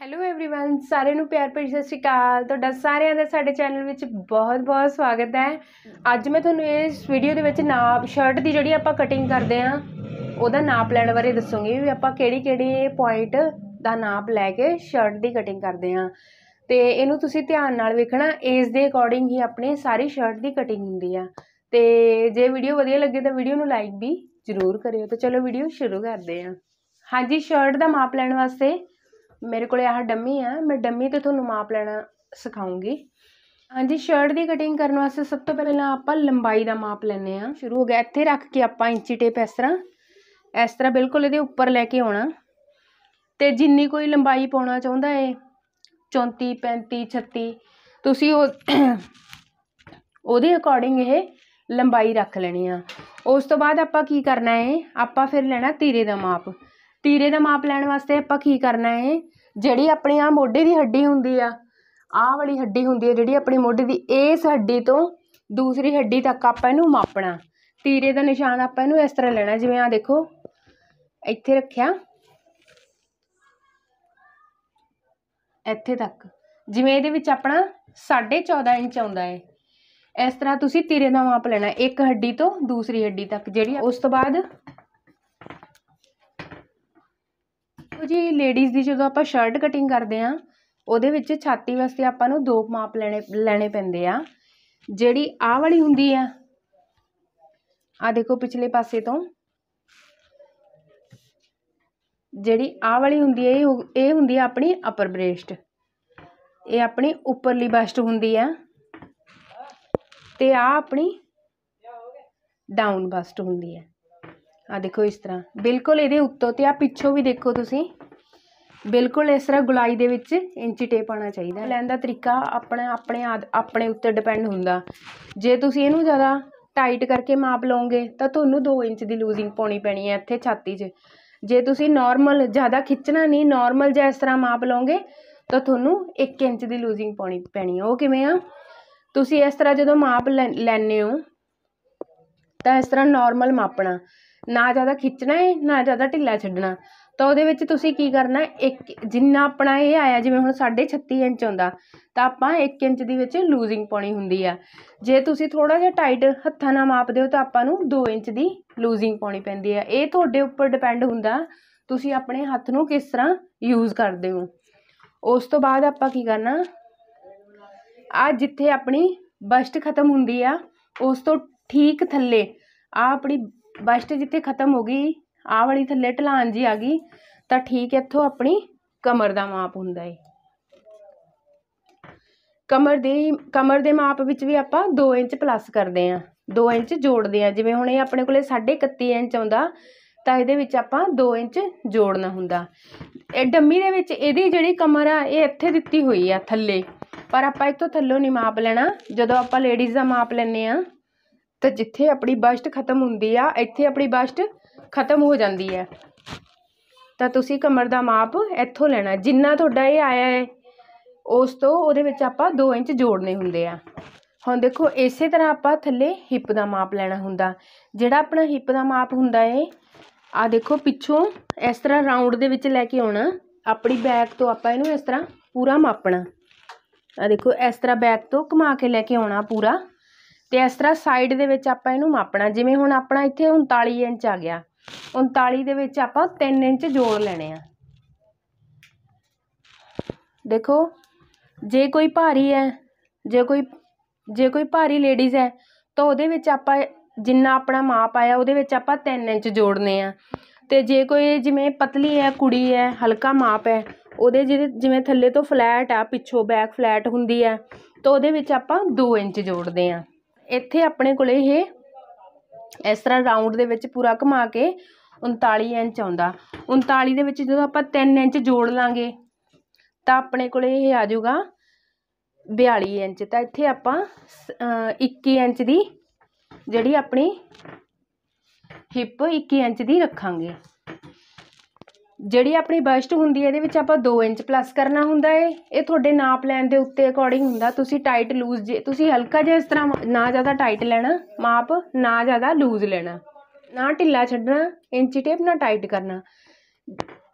Hello everyone ਸਾਰਿਆਂ ਨੂੰ ਪਿਆਰ ਭਰੀ ਸਤਿ ਸ਼੍ਰੀ ਅਕਾਲ ਤੁਹਾਡਾ ਸਾਰਿਆਂ ਦਾ ਸਾਡੇ ਚੈਨਲ ਵਿੱਚ ਬਹੁਤ-ਬਹੁਤ ਸਵਾਗਤ ਹੈ ਅੱਜ ਮੈਂ ਤੁਹਾਨੂੰ ਇਸ ਵੀਡੀਓ ਦੇ ਵਿੱਚ ਨਾਪ ਸ਼ਰਟ ਦੀ ਜਿਹੜੀ ਆਪਾਂ ਕਟਿੰਗ ਕਰਦੇ ਆ ਉਹਦਾ ਨਾਪ ਲੈਣ ਬਾਰੇ ਦੱਸੂਗੀ ਵੀ ਆਪਾਂ ਕਿਹੜੀ-ਕਿਹੜੀ ਪੁਆਇੰਟ ਦਾ ਨਾਪ ਲੈ ਕੇ ਸ਼ਰਟ ਦੀ ਕਟਿੰਗ ਕਰਦੇ ਆ ਤੇ ਇਹਨੂੰ ਤੁਸੀਂ ਧਿਆਨ ਨਾਲ ਵੇਖਣਾ ਏਜ ਦੇ ਅਕੋਰਡਿੰਗ ਹੀ ਆਪਣੀ ਸਾਰੀ ਸ਼ਰਟ ਦੀ ਕਟਿੰਗ ਹੁੰਦੀ ਆ ਤੇ ਜੇ ਵੀਡੀਓ ਵਧੀਆ ਲੱਗੇ ਤਾਂ ਵੀਡੀਓ ਨੂੰ ਲਾਈਕ ਵੀ ਜ਼ਰੂਰ ਕਰਿਓ ਤੇ ਚਲੋ ਵੀਡੀਓ ਸ਼ੁਰੂ ਕਰਦੇ ਆ ਹਾਂਜੀ ਸ਼ਰਟ ਦਾ ਮਾਪ ਲੈਣ ਵਾਸਤੇ ਮੇਰੇ ਕੋਲੇ ਆਹ ਡੰਮੀ ਆ ਮੈਂ ਡੰਮੀ ਤੇ ਤੁਹਾਨੂੰ ਮਾਪ ਲੈਣਾ ਸਿਖਾਉਂਗੀ ਹਾਂਜੀ ਸ਼ਰਟ ਦੀ ਕਟਿੰਗ ਕਰਨ ਵਾਸਤੇ ਸਭ ਤੋਂ ਪਹਿਲਾਂ ਆਪਾਂ ਲੰਬਾਈ ਦਾ ਮਾਪ ਲੈਨੇ ਆ ਸ਼ੁਰੂ ਹੋ ਗਿਆ ਇੱਥੇ ਰੱਖ ਕੇ ਆਪਾਂ ਇੰਚੀ ਟੇਪ ਇਸ ਤਰ੍ਹਾਂ ਇਸ ਤਰ੍ਹਾਂ ਬਿਲਕੁਲ ਇਹਦੇ ਉੱਪਰ ਲੈ ਕੇ ਆਉਣਾ ਤੇ ਜਿੰਨੀ ਕੋਈ ਲੰਬਾਈ ਪਾਉਣਾ ਚਾਹੁੰਦਾ ਏ 34 35 36 ਤੁਸੀਂ ਉਹ ਉਹਦੇ ਅਕੋਰਡਿੰਗ ਇਹ ਲੰਬਾਈ ਰੱਖ ਲੈਣੀ ਆ ਉਸ ਤੋਂ ਬਾਅਦ ਆਪਾਂ ਕੀ ਕਰਨਾ ਹੈ ਆਪਾਂ ਫਿਰ ਲੈਣਾ ਤੀਰੇ ਦਾ ਮਾਪ ਤੀਰੇ ਦਾ ਮਾਪ ਲੈਣ ਵਾਸਤੇ ਆਪਾਂ ਕੀ ਕਰਨਾ ਹੈ ਜਿਹੜੀ ਆਪਣੀ ਆ ਮੋਢੇ ਦੀ ਹੱਡੀ ਹੁੰਦੀ ਆ, ਆਹ ਵਾਲੀ ਹੱਡੀ ਹੁੰਦੀ ਹੈ ਜਿਹੜੀ ਆਪਣੀ ਮੋਢੇ ਦੀ ਇਸ ਹੱਡੀ ਤੋਂ ਦੂਸਰੀ ਹੱਡੀ ਤੱਕ ਆਪਾਂ ਇਹਨੂੰ ਮਾਪਣਾ। ਤੀਰੇ ਦਾ ਨਿਸ਼ਾਨ ਆਪਾਂ ਇਹਨੂੰ ਇਸ ਤਰ੍ਹਾਂ ਲੈਣਾ, ਜਿਵੇਂ ਆ ਦੇਖੋ, ਇੱਥੇ ਰੱਖਿਆ। ਇੱਥੇ ਤੱਕ। ਜਿਵੇਂ ਇਹਦੇ ਵਿੱਚ ਆਪਣਾ 14.5 ਇੰਚ ਆਉਂਦਾ ਹੈ ਇਸ ਤਰ੍ਹਾਂ ਤੁਸੀਂ ਤੀਰੇ ਦਾ ਮਾਪ ਲੈਣਾ, ਇੱਕ ਹੱਡੀ ਤੋਂ ਦੂਸਰੀ ਹੱਡੀ ਤੱਕ, ਜਿਹੜੀ ਉਸ ਤੋਂ ਬਾਅਦ ਜੀ ਲੇਡੀਜ਼ ਦੀ ਜਦੋਂ ਆਪਾਂ ਸ਼ਰਟ ਕਟਿੰਗ ਕਰਦੇ ਆ ਉਹਦੇ ਵਿੱਚ ਛਾਤੀ ਵਾਸਤੇ ਆਪਾਂ ਨੂੰ ਦੋ ਮਾਪ ਲੈਣੇ ਲੈਣੇ ਪੈਂਦੇ ਆ। ਜਿਹੜੀ ਆਹ ਵਾਲੀ ਹੁੰਦੀ ਆ ਆ ਦੇਖੋ ਪਿਛਲੇ ਪਾਸੇ ਤੋਂ। ਜਿਹੜੀ ਆਹ ਵਾਲੀ ਹੁੰਦੀ ਹੈ ਇਹ ਇਹ ਹੁੰਦੀ ਹੈ ਆਪਣੀ ਅਪਰ ਬ੍ਰੇਸਟ ਇਹ ਆਪਣੀ ਉੱਪਰਲੀ ਬਸਟ ਹੁੰਦੀ ਆ। ਤੇ ਆ ਆਪਣੀ ਡਾਊਨ ਬਸਟ ਹੁੰਦੀ ਹੈ ਆ ਦੇਖੋ ਇਸ ਤਰ੍ਹਾਂ। ਬਿਲਕੁਲ ਇਹਦੇ ਉੱਤੋਂ ਤੇ ਆ ਪਿੱਛੋਂ ਵੀ ਦੇਖੋ ਤੁਸੀਂ। ਬਿਲਕੁਲ ਇਸ ਤਰ੍ਹਾਂ ਗੁਲਾਈ ਦੇ ਵਿੱਚ ਇੰਚੀ ਟੇਪ ਆਣਾ ਚਾਹੀਦਾ। ਲੈਣ ਦਾ ਤਰੀਕਾ ਆਪਣਾ ਆਪਣੇ ਆਪਣੇ ਉੱਤੇ ਡਿਪੈਂਡ ਹੁੰਦਾ। ਜੇ ਤੁਸੀਂ ਇਹਨੂੰ ਜ਼ਿਆਦਾ ਟਾਈਟ ਕਰਕੇ ਮਾਪ ਲਓਗੇ, ਤਾਂ ਤੁਹਾਨੂੰ 2 ਇੰਚ ਦੀ ਲੂਜ਼ਿੰਗ ਪਾਉਣੀ ਪੈਣੀ ਹੈ ਇੱਥੇ ਛਾਤੀ 'ਚ। ਜੇ ਤੁਸੀਂ ਨਾਰਮਲ ਜ਼ਿਆਦਾ ਖਿੱਚਣਾ ਨਹੀਂ ਨਾਰਮਲ ਜਿਹਾ ਇਸ ਤਰ੍ਹਾਂ ਮਾਪ ਲਓਗੇ, ਤਾਂ ਤੁਹਾਨੂੰ 1 ਇੰਚ ਦੀ ਲੂਜ਼ਿੰਗ ਪਾਉਣੀ ਪੈਣੀ ਹੈ। ਉਹ ਕਿਵੇਂ ਆ? ਤੁਸੀਂ ਇਸ ਤਰ੍ਹਾਂ ਜਦੋਂ ਮਾਪ ਲੈਣੇ ਹੋ, ਤਾਂ ਇਸ ਤਰ੍ਹਾਂ ਨਾਰਮਲ ਮਾਪਣਾ। ਨਾ ਜ਼ਿਆਦਾ ਖਿੱਚਣਾ ਹੈ ਨਾ ਜ਼ਿਆਦਾ ਢਿੱਲਾ ਛੱਡਣਾ। ਤਾਂ ਉਹਦੇ ਵਿੱਚ ਤੁਸੀਂ ਕੀ ਕਰਨਾ, ਇੱਕ ਜਿੰਨਾ ਆਪਣਾ ਇਹ ਆਇਆ, ਜਿਵੇਂ ਹੁਣ 36 ਇੰਚ ਆਉਂਦਾ, ਤਾਂ ਆਪਾਂ 1 ਇੰਚ ਦੀ ਵਿੱਚ ਲੂਜ਼ਿੰਗ ਪਾਉਣੀ ਹੁੰਦੀ ਆ। ਜੇ ਤੁਸੀਂ ਥੋੜਾ ਜਿਹਾ ਟਾਈਟ ਹੱਥਾਂ ਨਾਲ ਮਾਪਦੇ ਹੋ, ਤਾਂ ਆਪਾਂ ਨੂੰ 2 ਇੰਚ ਦੀ ਲੂਜ਼ਿੰਗ ਪਾਉਣੀ ਪੈਂਦੀ ਆ। ਇਹ ਤੁਹਾਡੇ ਉੱਪਰ ਡਿਪੈਂਡ ਹੁੰਦਾ, ਤੁਸੀਂ ਆਪਣੇ ਹੱਥ ਨੂੰ ਕਿਸ ਤਰ੍ਹਾਂ ਯੂਜ਼ ਕਰਦੇ ਹੋ। ਉਸ ਤੋਂ ਬਾਅਦ ਆਪਾਂ ਕੀ ਕਰਨਾ ਆ ਜਿੱਥੇ ਆਪਣੀ ਬਸਟ ਖਤਮ ਹੁੰਦੀ ਆ, ਉਸ ਤੋਂ ਠੀਕ ਥੱਲੇ ਆ ਆਪਣੀ ਬਸਟ ਜਿੱਥੇ ਖਤਮ ਹੋ ਗਈ, ਆਹ ਵਾਲੀ ਥੱਲੇ ਢਲਾਨ ਜੀ ਆ ਗਈ, ਤਾਂ ਠੀਕ ਇੱਥੋਂ ਆਪਣੀ ਕਮਰ ਦਾ ਮਾਪ ਹੁੰਦਾ ਏ। ਕਮਰ ਦੀ, ਕਮਰ ਦੇ ਮਾਪ ਵਿੱਚ ਵੀ ਆਪਾਂ 2 ਇੰਚ ਪਲੱਸ ਕਰਦੇ ਆਂ 2 ਇੰਚ ਜੋੜਦੇ ਆਂ ਜਿਵੇਂ ਹੁਣ ਇਹ ਆਪਣੇ ਕੋਲੇ 31 ਇੰਚ ਆਉਂਦਾ, ਤਾਂ ਇਹਦੇ ਵਿੱਚ ਆਪਾਂ 2 ਇੰਚ ਜੋੜਨਾ ਹੁੰਦਾ। ਇਹ ਡੰਮੀ ਦੇ ਵਿੱਚ ਇਹਦੀ ਜਿਹੜੀ ਕਮਰ ਆ, ਇਹ ਇੱਥੇ ਦਿੱਤੀ ਹੋਈ ਆ ਥੱਲੇ। ਪਰ ਆਪਾਂ ਇੱਥੋਂ ਥੱਲੋਂ ਨਹੀਂ ਮਾਪ ਲੈਣਾ। ਜਦੋਂ ਆਪਾਂ ਲੇਡੀਜ਼ ਦਾ ਮਾਪ ਲੈਨੇ ਆ ਤਾਂ ਜਿੱਥੇ ਆਪਣੀ ਬਸਟ ਖਤਮ ਹੁੰਦੀ ਆ, ਇੱਥੇ ਆਪਣੀ ਬਸਟ ਖਤਮ ਹੋ ਜਾਂਦੀ ਹੈ। ਤਾਂ ਤੁਸੀਂ ਕਮਰ ਦਾ ਮਾਪ ਇੱਥੋਂ ਲੈਣਾ। ਜਿੰਨਾ ਤੁਹਾਡਾ ਇਹ ਆਇਆ ਹੈ, ਉਸ ਤੋਂ ਉਹਦੇ ਵਿੱਚ ਆਪਾਂ 2 ਇੰਚ ਜੋੜਨੇ ਹੁੰਦੇ ਆ। ਹੁਣ ਦੇਖੋ, ਇਸੇ ਤਰ੍ਹਾਂ ਆਪਾਂ ਥੱਲੇ ਹਿੱਪ ਦਾ ਮਾਪ ਲੈਣਾ ਹੁੰਦਾ। ਜਿਹੜਾ ਆਪਣਾ ਹਿੱਪ ਦਾ ਮਾਪ ਹੁੰਦਾ ਏ ਆ ਦੇਖੋ ਪਿੱਛੋਂ ਇਸ ਤਰ੍ਹਾਂ ਰਾਉਂਡ ਦੇ ਵਿੱਚ ਲੈ ਕੇ ਆਉਣਾ। ਆਪਣੀ ਬੈਕ ਤੋਂ ਆਪਾਂ ਇਹਨੂੰ ਇਸ ਤਰ੍ਹਾਂ ਪੂਰਾ ਮਾਪਣਾ। ਆ ਦੇਖੋ, ਇਸ ਤਰ੍ਹਾਂ ਬੈਕ ਤੋਂ ਘੁਮਾ ਕੇ ਲੈ ਕੇ ਆਉਣਾ ਪੂਰਾ। ਤੇ ਇਸ ਤਰ੍ਹਾਂ ਸਾਈਡ ਦੇ ਵਿੱਚ ਆਪਾਂ ਇਹਨੂੰ ਮਾਪਣਾ, ਜਿਵੇਂ ਹੁਣ ਆਪਣਾ ਇੱਥੇ 39 ਇੰਚ ਆ ਗਿਆ 39 ਦੇ ਵਿੱਚ ਆਪਾਂ 3 ਇੰਚ ਜੋੜ ਲੈਣੇ ਆ। ਦੇਖੋ, ਜੇ ਕੋਈ ਭਾਰੀ ਹੈ, ਜੇ ਕੋਈ ਜੇ ਕੋਈ ਭਾਰੀ ਲੇਡੀਜ਼ ਹੈ, ਤਾਂ ਉਹਦੇ ਵਿੱਚ ਆਪਾਂ ਜਿੰਨਾ ਆਪਣਾ ਮਾਪ ਆਇਆ, ਉਹਦੇ ਵਿੱਚ ਆਪਾਂ 3 ਇੰਚ ਜੋੜਨੇ ਆ। ਤੇ ਜੇ ਕੋਈ ਜਿਵੇਂ ਪਤਲੀ ਹੈ, ਕੁੜੀ ਹੈ, ਹਲਕਾ ਮਾਪ ਹੈ, ਉਹਦੇ ਜਿਹੜੇ ਜਿਵੇਂ ਥੱਲੇ ਤੋਂ ਫਲੈਟ ਆ, ਪਿੱਛੋਂ ਬੈਕ ਫਲੈਟ ਹੁੰਦੀ ਹੈ, ਤਾਂ ਉਹਦੇ ਵਿੱਚ ਆਪਾਂ 2 ਇੰਚ ਜੋੜਦੇ ਆ। ਇੱਥੇ ਆਪਣੇ ਕੋਲੇ ਇਹ, ਇਸ ਤਰ੍ਹਾਂ ਰਾਉਂਡ ਦੇ ਵਿੱਚ ਪੂਰਾ ਘੁਮਾ ਕੇ 39 ਇੰਚ ਆਉਂਦਾ। 39 ਦੇ ਵਿੱਚ ਜਦੋਂ ਆਪਾਂ 3 ਇੰਚ ਜੋੜ ਲਾਂਗੇ, ਤਾਂ ਆਪਣੇ ਕੋਲੇ ਇਹ ਆ ਜਾਊਗਾ 42 ਇੰਚ। ਤਾਂ ਇੱਥੇ ਆਪਾਂ 21 ਇੰਚ ਦੀ ਜਿਹੜੀ ਆਪਣੀ ਹਿੱਪ 21 ਇੰਚ ਦੀ ਰੱਖਾਂਗੇ। ਜਿਹੜੀ ਆਪਣੀ ਬਸਟ ਹੁੰਦੀ ਹੈ, ਇਹਦੇ ਵਿੱਚ ਆਪਾਂ 2 ਇੰਚ ਪਲੱਸ ਕਰਨਾ ਹੁੰਦਾ ਹੈ ਇਹ ਤੁਹਾਡੇ ਨਾਪ ਲੈਣ ਦੇ ਉੱਤੇ ਅਕੋਰਡਿੰਗ ਹੁੰਦਾ। ਤੁਸੀਂ ਟਾਈਟ ਲੂਜ਼ ਜੇ, ਤੁਸੀਂ ਹਲਕਾ ਜਿਹਾ ਇਸ ਤਰ੍ਹਾਂ ਨਾ ਜ਼ਿਆਦਾ ਟਾਈਟ ਲੈਣਾ, ਮਾਪ ਨਾ ਜ਼ਿਆਦਾ ਲੂਜ਼ ਲੈਣਾ। ਨਾ ਢਿੱਲਾ ਛੱਡਣਾ, ਇੰਚੀ ਟੇਪ ਨਾ ਟਾਈਟ ਕਰਨਾ।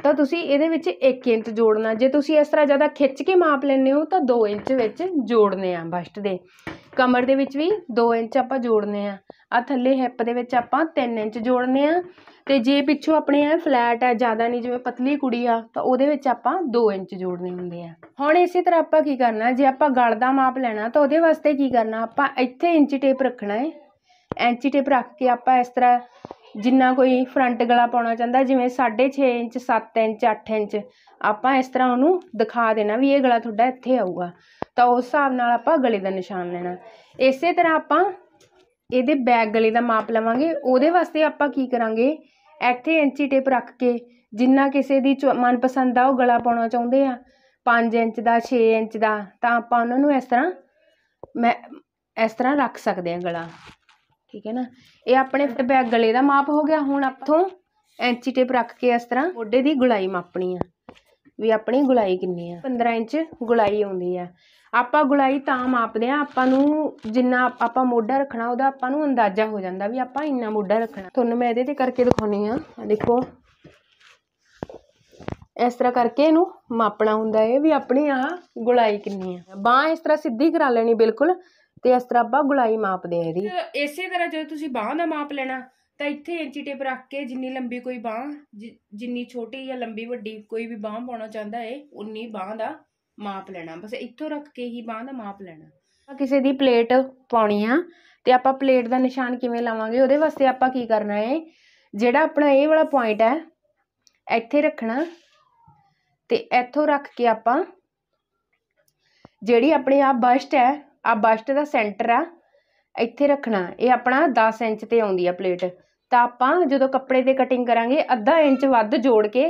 ਤਾਂ ਤੁਸੀਂ ਇਹਦੇ ਵਿੱਚ 1 ਇੰਚ ਜੋੜਨਾ। ਜੇ ਤੁਸੀਂ ਇਸ ਤਰ੍ਹਾਂ ਜ਼ਿਆਦਾ ਖਿੱਚ ਕੇ ਮਾਪ ਲੈਂਦੇ ਹੋ, ਤਾਂ 2 ਇੰਚ ਵਿੱਚ ਜੋੜਨੇ ਆ ਬਸਟ ਦੇ। ਕਮਰ ਦੇ ਵਿੱਚ ਵੀ 2 ਇੰਚ ਆਪਾਂ ਜੋੜਨੇ ਆ। ਆ ਥੱਲੇ ਹਿੱਪ ਦੇ ਵਿੱਚ ਆਪਾਂ 3 ਇੰਚ ਜੋੜਨੇ ਆ। ਤੇ ਜੇ ਪਿੱਛੋਂ ਆਪਣੇ ਐ ਫਲੈਟ ਹੈ ਜ਼ਿਆਦਾ ਨਹੀਂ, ਜਿਵੇਂ ਪਤਲੀ ਕੁੜੀ ਆ, ਤਾਂ ਉਹਦੇ ਵਿੱਚ ਆਪਾਂ 2 ਇੰਚ ਜੋੜਨੇ ਹੁੰਦੇ ਆ। ਹੁਣ ਇਸੇ ਤਰ੍ਹਾਂ ਆਪਾਂ ਕੀ ਕਰਨਾ, ਜੇ ਆਪਾਂ ਗਲ ਦਾ ਮਾਪ ਲੈਣਾ, ਤਾਂ ਉਹਦੇ ਵਾਸਤੇ ਕੀ ਕਰਨਾ, ਆਪਾਂ ਇੱਥੇ ਇੰਚੀ ਟੇਪ ਰੱਖਣਾ ਹੈ ਇੰਚੀ ਟੇਪ ਰੱਖ ਕੇ ਆਪਾਂ ਇਸ ਤਰ੍ਹਾਂ ਜਿੰਨਾ ਕੋਈ ਫਰੰਟ ਗਲਾ ਪਾਉਣਾ ਚਾਹੁੰਦਾ, ਜਿਵੇਂ 6.5 ਇੰਚ 7 ਇੰਚ 8 ਇੰਚ, ਆਪਾਂ ਇਸ ਤਰ੍ਹਾਂ ਉਹਨੂੰ ਦਿਖਾ ਦੇਣਾ ਵੀ ਇਹ ਗਲਾ ਤੁਹਾਡਾ ਇੱਥੇ ਆਊਗਾ। ਤਾਂ ਉਸ ਹਿਸਾਬ ਨਾਲ ਆਪਾਂ ਗਲੇ ਦਾ ਨਿਸ਼ਾਨ ਲੈਣਾ। ਇਸੇ ਤਰ੍ਹਾਂ ਆਪਾਂ ਇਹਦੇ ਬੈਕ ਗਲੇ ਦਾ ਮਾਪ ਲਵਾਂਗੇ। ਉਹਦੇ ਵਾਸਤੇ ਆਪਾਂ ਕੀ ਕਰਾਂਗੇ? ਇੱਥੇ ਇੰਚੀ ਟੇਪ ਰੱਖ ਕੇ ਜਿੰਨਾ ਕਿਸੇ ਦੀ ਚੁ- ਮਨਪਸੰਦ ਦਾ ਉਹ ਗਲਾ ਪਾਉਣਾ ਚਾਹੁੰਦੇ ਆ 5 ਇੰਚ ਦਾ 6 ਇੰਚ ਦਾ, ਤਾਂ ਆਪਾਂ ਉਹਨਾਂ ਨੂੰ ਇਸ ਤਰ੍ਹਾਂ ਮੈਂ, ਇਸ ਤਰ੍ਹਾਂ ਰੱਖ ਸਕਦੇ ਆ ਗਲਾ। ਠੀਕ ਹੈ ਨਾ? ਇਹ ਆਪਣੇ ਬੈਕ ਗਲੇ ਦਾ ਮਾਪ ਹੋ ਗਿਆ। ਹੁਣ ਆਪਾਂ ਇੰਚੀ ਟੇਪ ਰੱਖ ਕੇ ਇਸ ਤਰ੍ਹਾਂ ਮੋਢੇ ਦੀ ਗੁਲਾਈ ਮਾਪਣੀ ਆ। ਵੀ ਆਪਣੀ ਗੁਲਾਈ ਕਿੰਨੀ ਆ? 15 ਇੰਚ ਗੁਲਾਈ ਆਉਂਦੀ ਆ। ਆਪਾਂ ਗੁਲਾਈ ਤਾਂ ਮਾਪਦੇ ਆ। ਆਪਾਂ ਨੂੰ ਜਿੰਨਾ ਆਪਾਂ ਮੋਢਾ ਰੱਖਣਾ, ਉਹਦਾ ਆਪਾਂ ਨੂੰ ਅੰਦਾਜ਼ਾ ਹੋ ਜਾਂਦਾ ਵੀ ਆਪਾਂ ਇੰਨਾ ਮੋਢਾ ਰੱਖਣਾ। ਤੁਹਾਨੂੰ ਮੈਂ ਇਹਦੇ ਤੇ ਕਰਕੇ ਦਿਖਾਉਣੀ ਆ। ਦੇਖੋ। ਇਸ ਤਰ੍ਹਾਂ ਕਰਕੇ ਇਹਨੂੰ ਮਾਪਣਾ ਹੁੰਦਾ ਹੈ ਵੀ ਆਪਣੀ ਆਹ ਗੁਲਾਈ ਕਿੰਨੀ ਆ। ਬਾਹ ਇਸ ਤਰ੍ਹਾਂ ਸਿੱਧੀ ਕਰਾ ਲੈਣੀ, ਬਿਲਕੁਲ। ਤੇ ਇਸ ਤਰ੍ਹਾਂ ਆਪਾਂ ਗੁਲਾਈ ਮਾਪਦੇ ਆ ਇਹਦੀ। ਇਸੇ ਤਰ੍ਹਾਂ ਜਦੋਂ ਤੁਸੀਂ ਬਾਹ ਦਾ ਮਾਪ ਲੈਣਾ ਤਾਂ ਇੱਥੇ ਇੰਚੀ ਟੇਪ ਰੱਖ ਕੇ ਜਿੰਨੀ ਲੰਬੀ ਕੋਈ ਬਾਹ ਜਿੰਨੀ ਛੋਟੀ ਜਾਂ ਲੰਬੀ ਵੱਡੀ ਕੋਈ ਵੀ ਬਾਹ ਪਾਉਣਾ ਚਾਹੁੰਦਾ ਹੈ ਉਨੀ ਬਾਹ ਦਾ ਮਾਪ ਲੈਣਾ। ਬਸ ਇੱਥੋਂ ਰੱਖ ਕੇ ਹੀ ਬਾਹ ਦਾ ਮਾਪ ਲੈਣਾ। ਕਿਸੇ ਦੀ ਪਲੇਟ ਪਾਉਣੀ ਆ ਤੇ ਆਪਾਂ ਪਲੇਟ ਦਾ ਨਿਸ਼ਾਨ ਕਿਵੇਂ ਲਾਵਾਂਗੇ ਉਹਦੇ ਵਾਸਤੇ ਆਪਾਂ ਕੀ ਕਰਨਾ ਹੈ ਜਿਹੜਾ ਆਪਣਾ ਇਹ ਵਾਲਾ ਪੁਆਇੰਟ ਹੈ ਇੱਥੇ ਰੱਖਣਾ ਤੇ ਇੱਥੋਂ ਰੱਖ ਕੇ ਆਪਾਂ ਜਿਹੜੀ ਆਪਣੀ ਆ ਬਸਟ ਹੈ ਆ ਬਸਟ ਦਾ ਸੈਂਟਰ ਆ, ਇੱਥੇ ਰੱਖਣਾ। ਇਹ ਆਪਣਾ 10 ਇੰਚ ਤੇ ਆਉਂਦੀ ਆ ਪਲੇਟ। ਤਾਂ ਆਪਾਂ ਜਦੋਂ ਕੱਪੜੇ ਤੇ ਕਟਿੰਗ ਕਰਾਂਗੇ, ਅੱਧਾ ਇੰਚ ਵੱਧ ਜੋੜ ਕੇ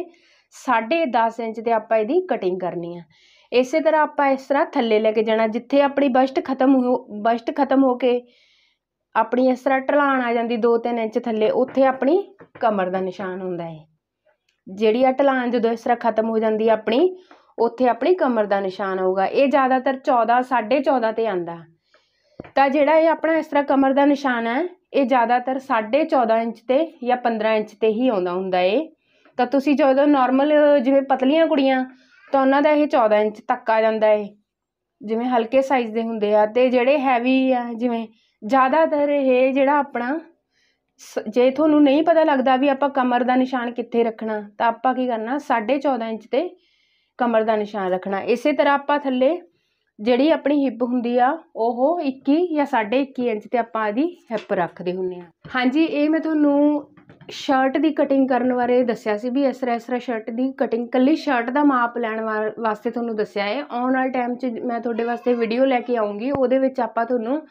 10.5 ਇੰਚ ਤੇ ਆਪਾਂ ਇਹਦੀ ਕਟਿੰਗ ਕਰਨੀ ਆ। ਇਸੇ ਤਰ੍ਹਾਂ ਆਪਾਂ ਇਸ ਤਰ੍ਹਾਂ ਥੱਲੇ ਲੈ ਕੇ ਜਾਣਾ, ਜਿੱਥੇ ਆਪਣੀ ਬਸਟ ਖਤਮ ਹੋ, ਬਸਟ ਖਤਮ ਹੋ ਕੇ ਆਪਣੀ ਇਸ ਤਰ੍ਹਾਂ ਢਲਾਣ ਆ ਜਾਂਦੀ 2-3 ਇੰਚ ਥੱਲੇ, ਉੱਥੇ ਆਪਣੀ ਕਮਰ ਦਾ ਨਿਸ਼ਾਨ ਹੁੰਦਾ ਹੈ ਜਿਹੜੀ ਆ ਢਲਾਣ ਜਦੋਂ ਇਸ ਤਰ੍ਹਾਂ ਖਤਮ ਹੋ ਜਾਂਦੀ ਆਪਣੀ ਉੱਥੇ ਆਪਣੀ ਕਮਰ ਦਾ ਨਿਸ਼ਾਨ ਆਊਗਾ ਇਹ ਜ਼ਿਆਦਾਤਰ 14 14.5 ਤੇ ਆਂਦਾ ਤਾਂ ਜਿਹੜਾ ਇਹ ਆਪਣਾ ਇਸ ਤਰ੍ਹਾਂ ਕਮਰ ਦਾ ਨਿਸ਼ਾਨ ਹੈ, ਇਹ ਜ਼ਿਆਦਾਤਰ 14.5 ਇੰਚ ਤੇ ਜਾਂ 15 ਇੰਚ ਤੇ ਹੀ ਆਉਂਦਾ ਹੁੰਦਾ ਏ। ਤਾਂ ਤੁਸੀਂ ਜਦੋਂ ਨਾਰਮਲ ਜਿਵੇਂ ਪਤਲੀਆਂ ਕੁੜੀਆਂ, ਤਾਂ ਉਹਨਾਂ ਦਾ ਇਹ 14 ਇੰਚ ਤੱਕ ਆ ਜਾਂਦਾ ਏ। ਜਿਵੇਂ ਹਲਕੇ ਸਾਈਜ਼ ਦੇ ਹੁੰਦੇ ਆ ਤੇ ਜਿਹੜੇ ਹੈਵੀ ਆ, ਜਿਵੇਂ ਜ਼ਿਆਦਾਤਰ ਇਹ ਜਿਹੜਾ ਆਪਣਾ ਸ- ਜੇ ਤੁਹਾਨੂੰ ਨਹੀਂ ਪਤਾ ਲੱਗਦਾ ਵੀ ਆਪਾਂ ਕਮਰ ਦਾ ਨਿਸ਼ਾਨ ਕਿੱਥੇ ਰੱਖਣਾ, ਤਾਂ ਆਪਾਂ ਕੀ ਕਰਨਾ 14.5 ਇੰਚ ਤੇ ਕਮਰ ਦਾ ਨਿਸ਼ਾਨ ਰੱਖਣਾ। ਇਸੇ ਤਰ੍ਹਾਂ ਆਪਾਂ ਥੱਲੇ ਜਿਹੜੀ ਆਪਣੀ ਹਿੱਪ ਹੁੰਦੀ ਆ, ਉਹ 21 ਜਾਂ 21.5 ਇੰਚ ਤੇ ਆਪਾਂ ਇਹਦੀ ਹਿੱਪ ਰੱਖਦੇ ਹੁੰਨੇ ਆ। ਹਾਂਜੀ, ਇਹ ਮੈਂ ਤੁਹਾਨੂੰ ਸ਼ਰਟ ਦੀ ਕਟਿੰਗ ਕਰਨ ਬਾਰੇ ਦੱਸਿਆ ਸੀ ਵੀ ਇਸ ਤਰ੍ਹਾਂ ਇਸ ਤਰ੍ਹਾਂ ਸ਼ਰਟ ਦੀ ਕਟਿੰਗ ਕੱਲੀ ਸ਼ਰਟ ਦਾ ਮਾਪ ਲੈਣ ਵਾ- ਵਾਸਤੇ ਤੁਹਾਨੂੰ ਦੱਸਿਆ ਹੈ ਆਉਣ ਵਾਲੇ ਟਾਈਮ 'ਚ ਮੈਂ ਤੁਹਾਡੇ ਵਾਸਤੇ ਵੀਡੀਓ ਲੈ ਕੇ ਆਉਂਗੀ, ਉਹਦੇ ਵਿੱਚ ਆਪਾਂ ਤੁਹਾਨੂੰ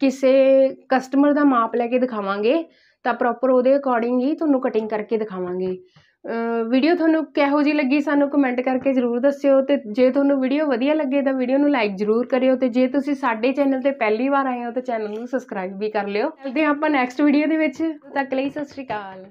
ਕਿਸੇ ਕਸਟਮਰ ਦਾ ਮਾਪ ਲੈ ਕੇ ਦਿਖਾਵਾਂਗੇ, ਤਾਂ ਪ੍ਰੋਪਰ ਉਹਦੇ ਅਕੋਰਡਿੰਗ ਹੀ ਤੁਹਾਨੂੰ ਕਟਿੰਗ ਕਰਕੇ ਦਿਖਾਵਾਂਗੇ। ਵੀਡੀਓ ਤੁਹਾਨੂੰ ਕਿਹੋ ਜਿਹੀ ਲੱਗੀ ਸਾਨੂੰ ਕਮੈਂਟ ਕਰਕੇ ਜ਼ਰੂਰ ਦੱਸਿਓ ਤੇ ਜੇ ਤੁਹਾਨੂੰ ਵੀਡੀਓ ਵਧੀਆ ਲੱਗੇ ਤਾਂ ਵੀਡੀਓ ਨੂੰ ਲਾਈਕ ਜ਼ਰੂਰ ਕਰਿਓ ਤੇ ਜੇ ਤੁਸੀਂ ਸਾਡੇ ਚੈਨਲ ਤੇ ਪਹਿਲੀ ਵਾਰ ਆਏ ਹੋ ਤਾਂ ਚੈਨਲ ਨੂੰ ਸਬਸਕ੍ਰਾਈਬ ਵੀ ਕਰ ਲਿਓ। ਮਿਲਦੇ ਹਾਂ ਆਪਾਂ ਨੈਕਸਟ ਵੀਡੀਓ ਦੇ ਵਿੱਚ। ਤੱਕ ਲਈ ਸਤਿ ਸ਼੍ਰੀ ਅਕਾਲ।